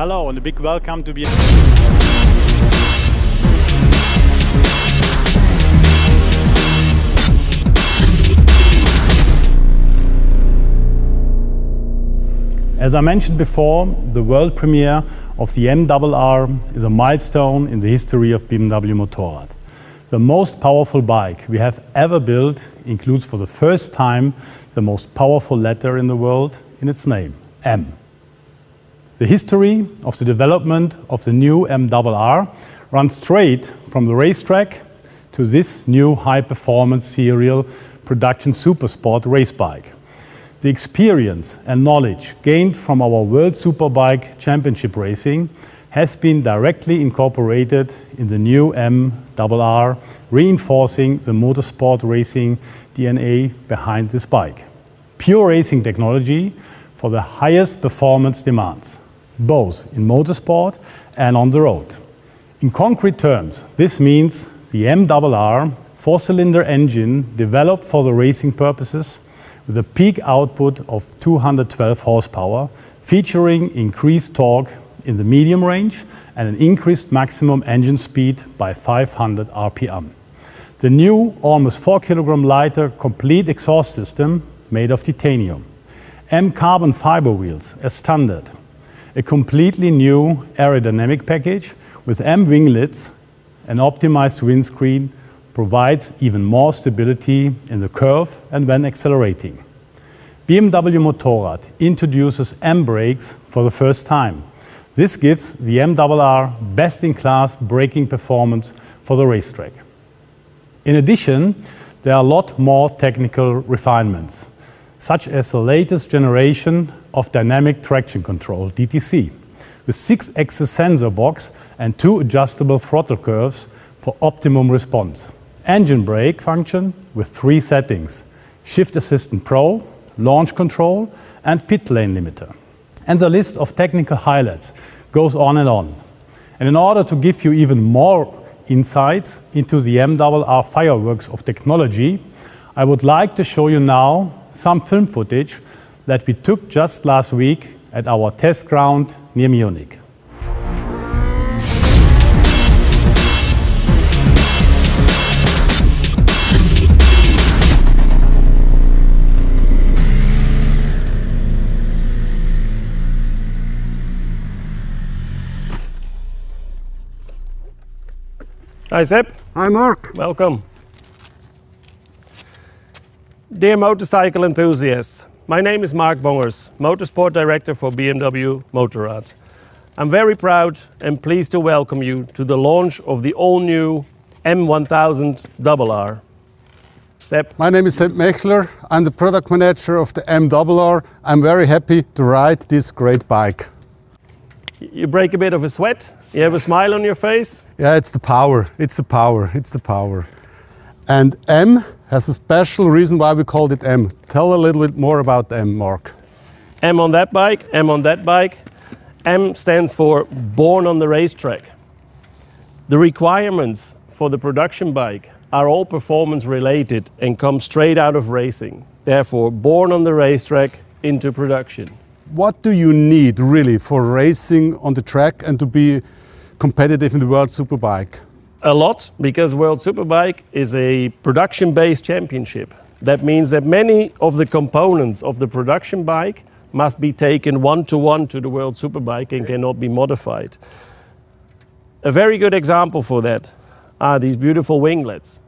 Hello and a big welcome to be. As I mentioned before, the world premiere of the MRR is a milestone in the history of BMW Motorrad. The most powerful bike we have ever built includes for the first time the most powerful letter in the world in its name, M. The history of the development of the new MRR runs straight from the racetrack to this new high-performance serial production supersport race bike. The experience and knowledge gained from our World Superbike Championship racing has been directly incorporated in the new MRR, reinforcing the motorsport racing DNA behind this bike. Pure racing technology for the highest performance demands, both in motorsport and on the road. In concrete terms, this means the MRR four-cylinder engine developed for the racing purposes with a peak output of 212 horsepower, featuring increased torque in the medium range and an increased maximum engine speed by 500 RPM. The new, almost 4 kilogram lighter complete exhaust system made of titanium, M carbon fiber wheels as standard, a completely new aerodynamic package with M winglets, and optimized windscreen, provides even more stability in the curve and when accelerating. BMW Motorrad introduces M brakes for the first time. This gives the MRR best-in-class braking performance for the racetrack. In addition, there are a lot more technical refinements, such as the latest generation of dynamic traction control, DTC, with six-axis sensor box and two adjustable throttle curves for optimum response engine brake function with three settings, Shift Assistant Pro, Launch Control, and Pit Lane Limiter. And the list of technical highlights goes on and on. And in order to give you even more insights into the MRR fireworks of technology, I would like to show you now some film footage that we took just last week at our test ground near Munich. Hi, Sepp. Hi, Marc. Welcome. Dear motorcycle enthusiasts, my name is Marc Bongers, Motorsport Director for BMW Motorrad. I'm very proud and pleased to welcome you to the launch of the all-new M1000 RR. Sepp. My name is Sepp Mechler. I'm the product manager of the MRR. I'm very happy to ride this great bike. You break a bit of a sweat you have a smile on your face? Yeah, it's the power. It's the power. It's the power. And M has a special reason why we called it M. Tell a little bit more about M, Marc. M on that bike, M on that bike. M stands for born on the racetrack. The requirements for the production bike are all performance related and come straight out of racing. Therefore, born on the racetrack into production. What do you need really for racing on the track and to be competitive in the World Superbike? A lot, because World Superbike is a production-based championship. That means that many of the components of the production bike must be taken one-to-one -to, the World Superbike and cannot be modified. A very good example for that are these beautiful winglets.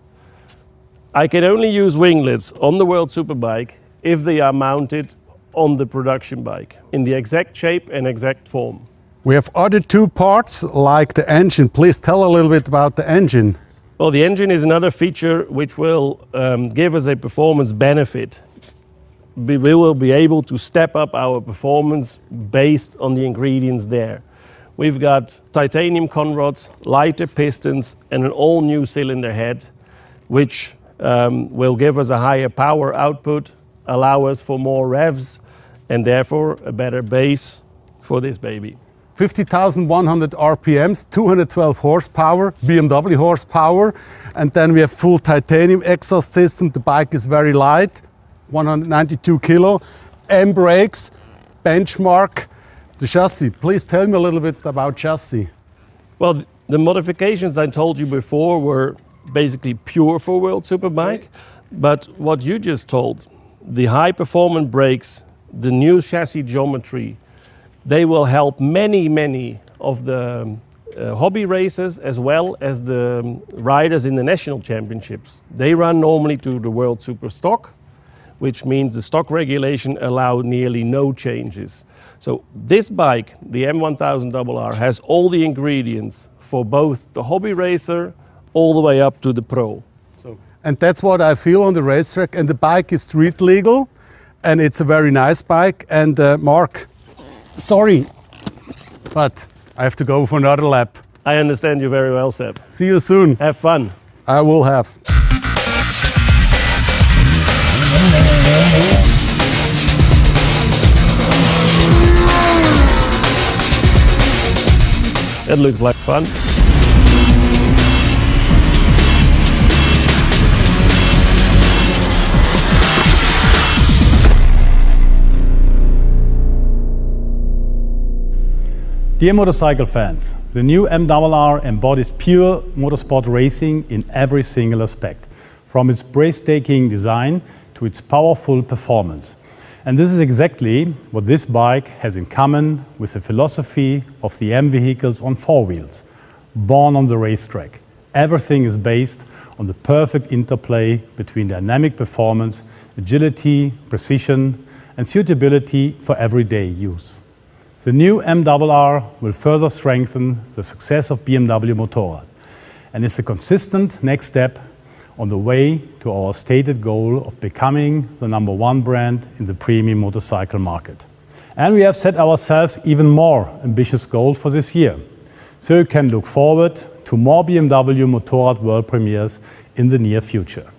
I can only use winglets on the World Superbike if they are mounted on the production bike in the exact shape and exact form. We have other two parts like the engine. Please tell a little bit about the engine. Well, the engine is another feature which will um, give us a performance benefit. We will be able to step up our performance based on the ingredients there. We've got titanium conrods, lighter pistons, and an all new cylinder head, which um, will give us a higher power output, allow us for more revs, and therefore a better base for this baby. 50,100 RPMs, 212 horsepower, BMW horsepower. And then we have full titanium exhaust system. The bike is very light, 192 kilo. M brakes, benchmark. The chassis, please tell me a little bit about chassis. Well, the modifications I told you before were basically pure for World Superbike. But what you just told, the high performance brakes, the new chassis geometry, they will help many, many of the uh, hobby racers as well as the um, riders in the national championships. They run normally to the World Super Stock, which means the stock regulation allow nearly no changes. So this bike, the M1000RR, has all the ingredients for both the hobby racer all the way up to the pro. So, and that's what I feel on the racetrack. And the bike is street legal, and it's a very nice bike. And uh, Marc, sorry, but I have to go for another lap. I understand you very well, Sepp. See you soon. Have fun. I will have. It looks like fun. Dear motorcycle fans, the new MRR embodies pure motorsport racing in every single aspect, from its breathtaking design to its powerful performance. And this is exactly what this bike has in common with the philosophy of the M vehicles on four wheels, born on the racetrack. Everything is based on the perfect interplay between dynamic performance, agility, precision, and suitability for everyday use. The new MRR will further strengthen the success of BMW Motorrad and is a consistent next step on the way to our stated goal of becoming the number one brand in the premium motorcycle market. And we have set ourselves even more ambitious goals for this year. So you can look forward to more BMW Motorrad world premieres in the near future.